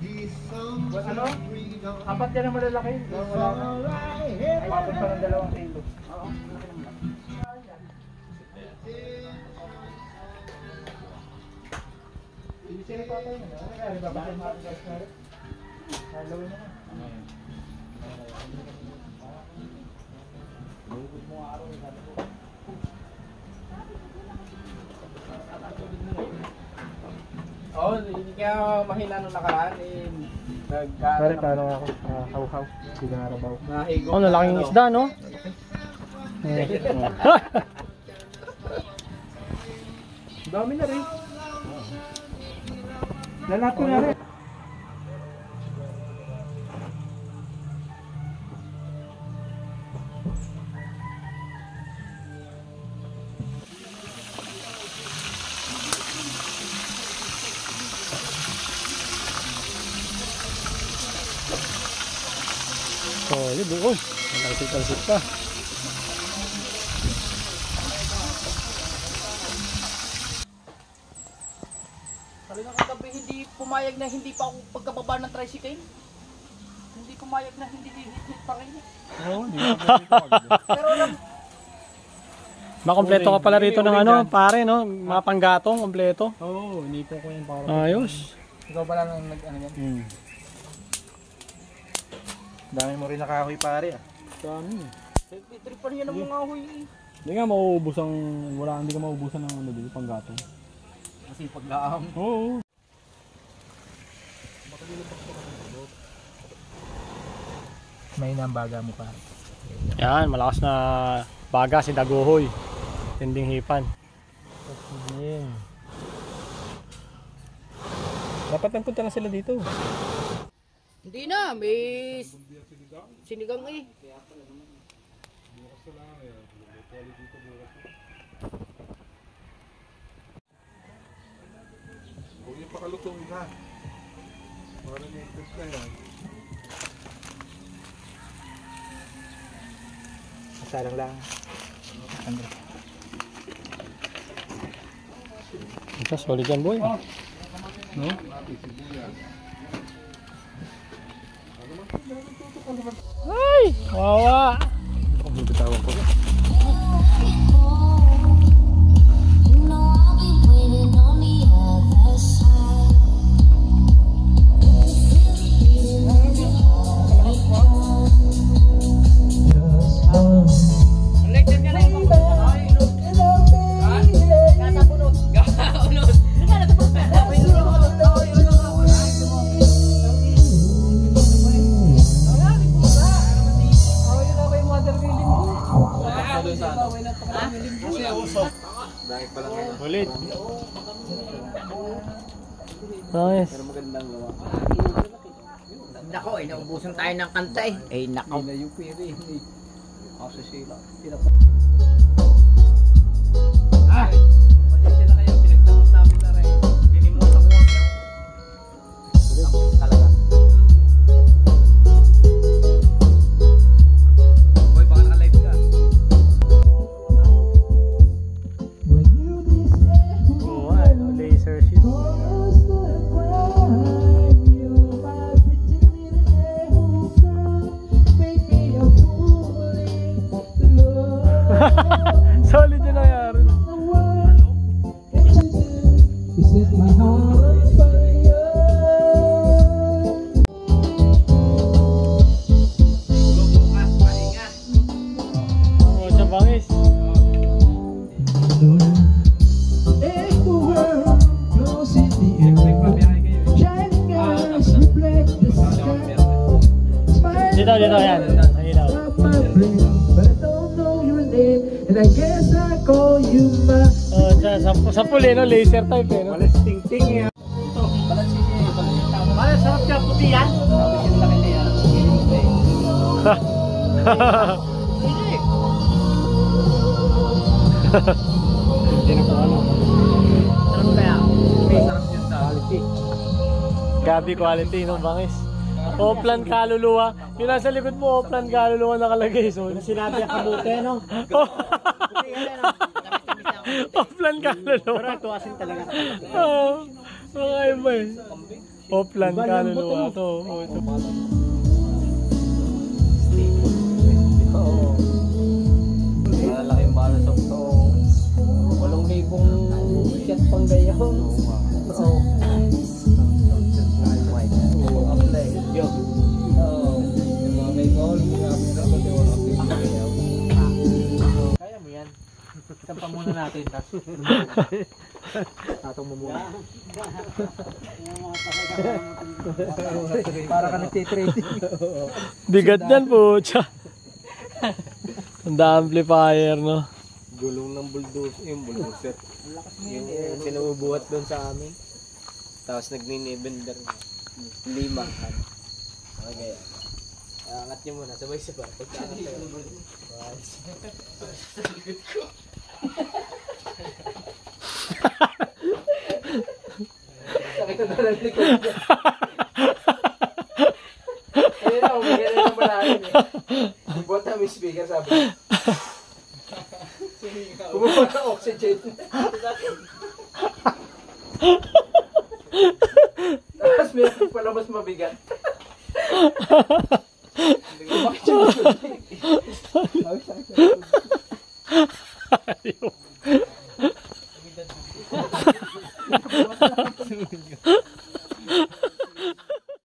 Ano? Apat yan ang malalaki. Wala na. Ay, apat pa ng dalawang kilo. Oo. Sino pa tayo? Ano kaya? Babasa mo ang gas na rin? Hello na. Oo, hindi kaya mahina nung nakaraan eh. Nagkaano Pare, paano ako? Ah, haw-haw. Sinarabaw. Nahigop. Oh, nalaking ano. isda, no? Dami na rin. Lalat ko na rin. Solid, oh. Talsik-talsik pa. Sabi ng kagabi, hindi pumayag na hindi pa ako pagkababa ng tricycle. Hindi pumayag na hindi hihit pa rin. Oo, hindi ko Pero alam, Makompleto ka pala rito ng ano, pare, no? Mga panggatong, kompleto. Oo, inipo ko yung para. Ayos. Ikaw pala nang nag ano yan? Hmm. Dami mo rin nakahoy pare ah. Dami. tripan yan ng mga huy. Hindi nga mauubos ang, wala, hindi ka mauubusan ng ano dito, panggatong. Kasi pag-aam. Oo. May nambaga mo pare. Yan, malakas na baga si Daguhoy. Tinding hipan. Yan. Dapat nagpunta na sila dito. Hindi na, may sinigang eh. Huwag yung pakalutong ka. Para interest na yan. Salang lang. Ano? Ito, solid yan, boy. No? Ay! Wawa! Bitawan ko. Solid. Nice. Nako, eh, naubusan tayo ng kanta eh. Eh, nako. Ah! Dito, dito, yan. Ang ilaw. Oh, sa, sa, sa puli, no? Laser type, eh, no? Malas ting-ting yan. Ay, sarap siya, puti yan. Tapos yung laki niya. Yun sa quality. Gabi quality, no? Bangis. Oplan kaluluwa. Yung nasa likod mo, Oplan kaluluwa nakalagay. So, sinabi ang kabute, no? Oplan kaluluwa. Pero ito asin talaga. Oo. Mga iba eh. Offline kaluluwa to. Oh, ito. Natin. Tapos, tatong mo muna. Para ka nagtitraining. Bigat yan po. Ang amplifier, no? Gulong ng bulldozer, yung bulldozer. Yung sinubuhat doon sa amin. Tapos nagninibender na. Lima. Okay. Angat niyo muna, sabay-sabay. Pagkaangat tayo. Sakit likod niya. Ayun na, umigay na yung malalim eh. Ibuhat na may speaker sabi. Kumuha na oxygen. Tapos meron pala mas mabigat. Siya